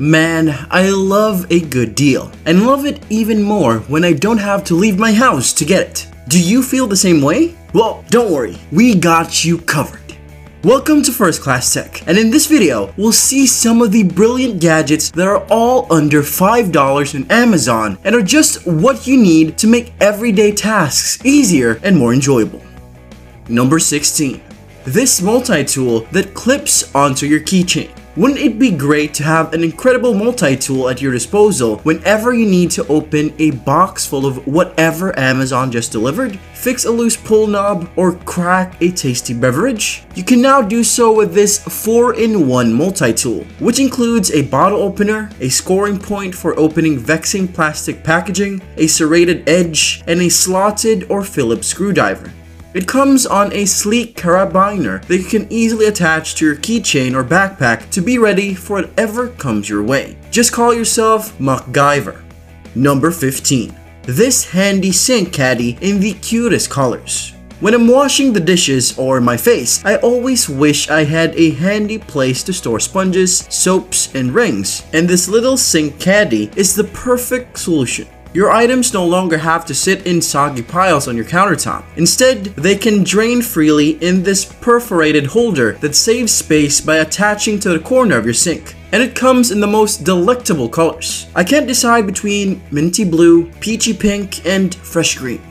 Man, I love a good deal, and love it even more when I don't have to leave my house to get it. Do you feel the same way? Well, don't worry, we got you covered. Welcome to First Class Tech, and in this video, we'll see some of the brilliant gadgets that are all under $5 on Amazon and are just what you need to make everyday tasks easier and more enjoyable. Number 16. This multi-tool that clips onto your keychain. Wouldn't it be great to have an incredible multi-tool at your disposal whenever you need to open a box full of whatever Amazon just delivered, fix a loose pull knob, or crack a tasty beverage? You can now do so with this 4-in-1 multi-tool, which includes a bottle opener, a scoring point for opening vexing plastic packaging, a serrated edge, and a slotted or Phillips screwdriver. It comes on a sleek carabiner that you can easily attach to your keychain or backpack to be ready for whatever comes your way. Just call yourself MacGyver. Number 15. This handy sink caddy in the cutest colors. When I'm washing the dishes or my face, I always wish I had a handy place to store sponges, soaps, and rings, and this little sink caddy is the perfect solution. Your items no longer have to sit in soggy piles on your countertop. Instead, they can drain freely in this perforated holder that saves space by attaching to the corner of your sink. And it comes in the most delectable colors. I can't decide between minty blue, peachy pink, and fresh green.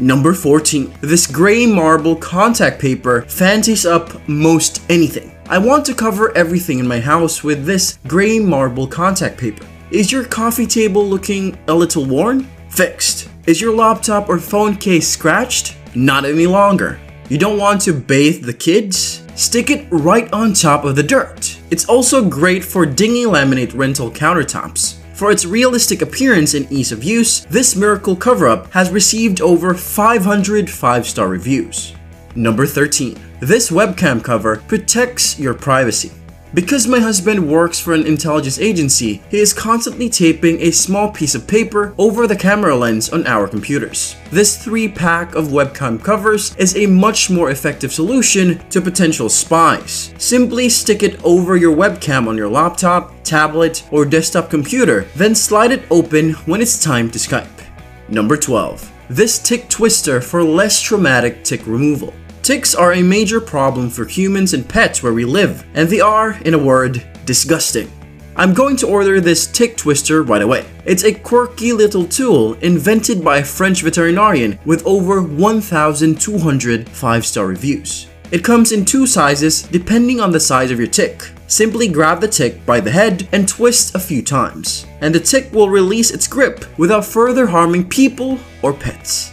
Number 14. This gray marble contact paper fancies up most anything. I want to cover everything in my house with this gray marble contact paper. Is your coffee table looking a little worn? Fixed. Is your laptop or phone case scratched? Not any longer. You don't want to bathe the kids? Stick it right on top of the dirt. It's also great for dingy laminate rental countertops. For its realistic appearance and ease of use, this miracle cover-up has received over 500 5-star reviews. Number 13. This webcam cover protects your privacy. Because my husband works for an intelligence agency, he is constantly taping a small piece of paper over the camera lens on our computers. This 3-pack of webcam covers is a much more effective solution to potential spies. Simply stick it over your webcam on your laptop, tablet, or desktop computer, then slide it open when it's time to Skype. Number 12. This tick twister for less traumatic tick removal. Ticks are a major problem for humans and pets where we live, and they are, in a word, disgusting. I'm going to order this tick twister right away. It's a quirky little tool invented by a French veterinarian with over 1,200 5-star reviews. It comes in two sizes depending on the size of your tick. Simply grab the tick by the head and twist a few times, and the tick will release its grip without further harming people or pets.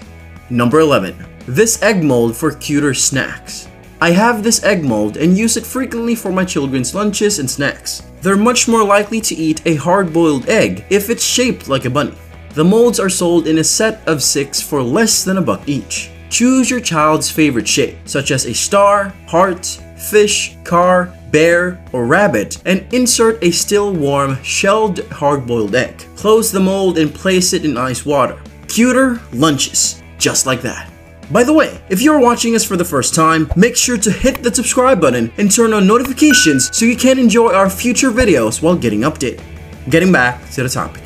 Number 11 this egg mold for cuter snacks. I have this egg mold and use it frequently for my children's lunches and snacks. They're much more likely to eat a hard-boiled egg if it's shaped like a bunny. The molds are sold in a set of 6 for less than a buck each. Choose your child's favorite shape, such as a star, heart, fish, car, bear, or rabbit, and insert a still warm, shelled hard-boiled egg. Close the mold and place it in ice water. Cuter lunches, just like that. By the way, if you're watching us for the first time, make sure to hit the subscribe button and turn on notifications so you can enjoy our future videos while getting updated. Getting back to the topic.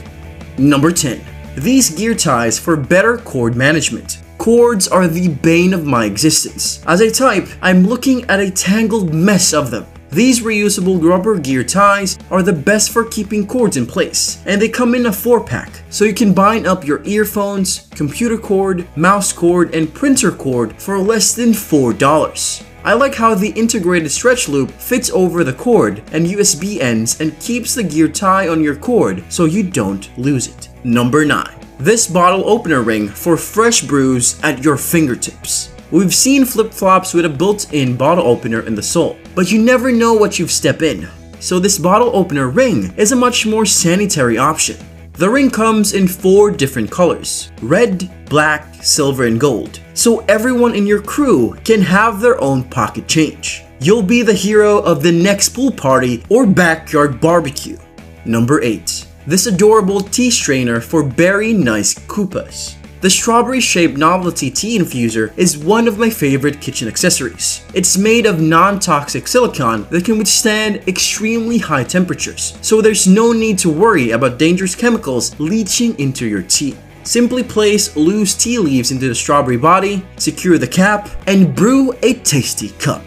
Number 10. These gear ties for better cord management. Cords are the bane of my existence. As I type, I'm looking at a tangled mess of them. These reusable rubber gear ties are the best for keeping cords in place, and they come in a 4-pack, so you can bind up your earphones, computer cord, mouse cord, and printer cord for less than $4. I like how the integrated stretch loop fits over the cord and USB ends and keeps the gear tie on your cord so you don't lose it. Number 9. This bottle opener ring for fresh brews at your fingertips. We've seen flip-flops with a built-in bottle opener in the sole, but you never know what you've stepped in. So this bottle opener ring is a much more sanitary option. The ring comes in four different colors, red, black, silver, and gold, so everyone in your crew can have their own pocket change. You'll be the hero of the next pool party or backyard barbecue. Number 8. This adorable tea strainer for very nice cuppas. The strawberry-shaped novelty tea infuser is one of my favorite kitchen accessories. It's made of non-toxic silicone that can withstand extremely high temperatures, so there's no need to worry about dangerous chemicals leaching into your tea. Simply place loose tea leaves into the strawberry body, secure the cap, and brew a tasty cup.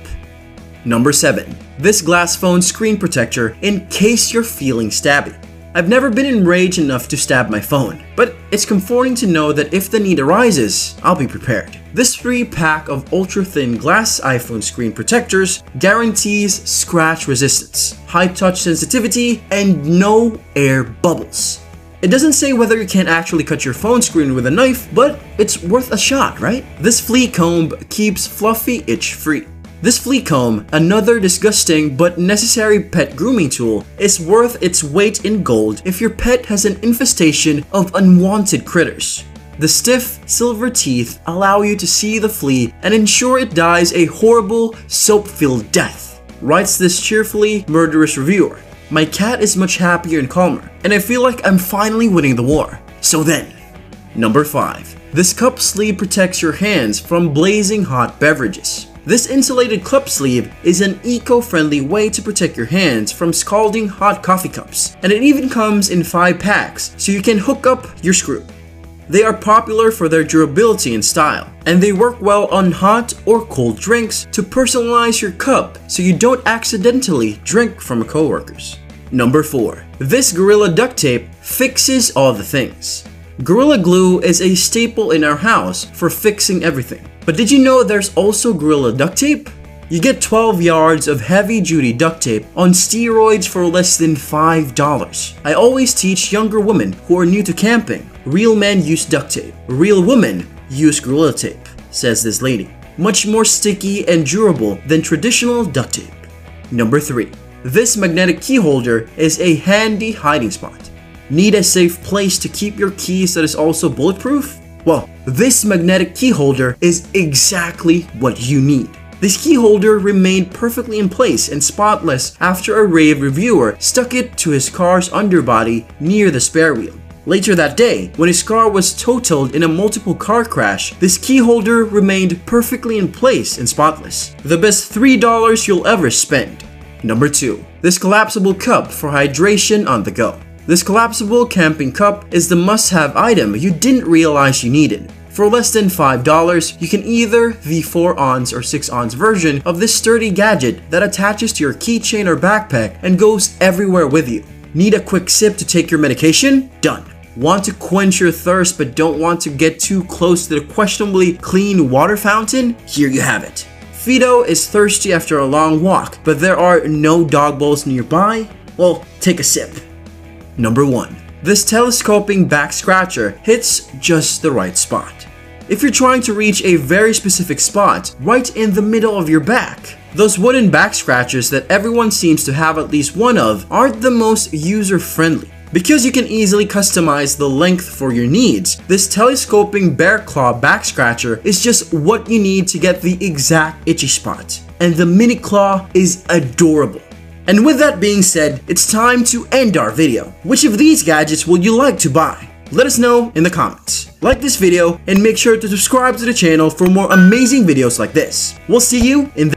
Number 7. This glass phone screen protector in case you're feeling stabby. I've never been enraged enough to stab my phone, but it's comforting to know that if the need arises, I'll be prepared. This free pack of ultra-thin glass iPhone screen protectors guarantees scratch resistance, high touch sensitivity, and no air bubbles. It doesn't say whether you can actually cut your phone screen with a knife, but it's worth a shot, right? This flea comb keeps Fluffy itch free. This flea comb, another disgusting but necessary pet grooming tool, is worth its weight in gold if your pet has an infestation of unwanted critters. The stiff, silver teeth allow you to see the flea and ensure it dies a horrible, soap-filled death, writes this cheerfully murderous reviewer. My cat is much happier and calmer, and I feel like I'm finally winning the war. So then, number 5. This cup sleeve protects your hands from blazing hot beverages. This insulated cup sleeve is an eco-friendly way to protect your hands from scalding hot coffee cups, and it even comes in 5 packs so you can hook up your screw. They are popular for their durability and style, and they work well on hot or cold drinks to personalize your cup so you don't accidentally drink from a coworker's. Number 4. This Gorilla Duct Tape fixes all the things. Gorilla Glue is a staple in our house for fixing everything. But did you know there's also Gorilla Duct Tape? You get 12 yards of heavy duty duct tape on steroids for less than $5. I always teach younger women who are new to camping, real men use duct tape, real women use Gorilla Tape, says this lady. Much more sticky and durable than traditional duct tape. Number 3. This magnetic key holder is a handy hiding spot. Need a safe place to keep your keys that is also bulletproof? Well, this magnetic key holder is exactly what you need. This key holder remained perfectly in place and spotless after a rave reviewer stuck it to his car's underbody near the spare wheel. Later that day, when his car was totaled in a multiple car crash, this key holder remained perfectly in place and spotless. The best $3 you'll ever spend. Number 2. This collapsible cup for hydration on the go. This collapsible camping cup is the must-have item you didn't realize you needed. For less than $5, you can either the 4 ounce or 6 ounce version of this sturdy gadget that attaches to your keychain or backpack and goes everywhere with you. Need a quick sip to take your medication? Done. Want to quench your thirst but don't want to get too close to the questionably clean water fountain? Here you have it. Fido is thirsty after a long walk, but there are no dog bowls nearby? Well, take a sip. Number 1. This telescoping back scratcher hits just the right spot. If you're trying to reach a very specific spot, right in the middle of your back, those wooden back scratchers that everyone seems to have at least one of aren't the most user-friendly. Because you can easily customize the length for your needs, this telescoping bear claw back scratcher is just what you need to get the exact itchy spot. And the mini claw is adorable. And with that being said, it's time to end our video. Which of these gadgets would you like to buy? Let us know in the comments. Like this video and make sure to subscribe to the channel for more amazing videos like this. We'll see you in the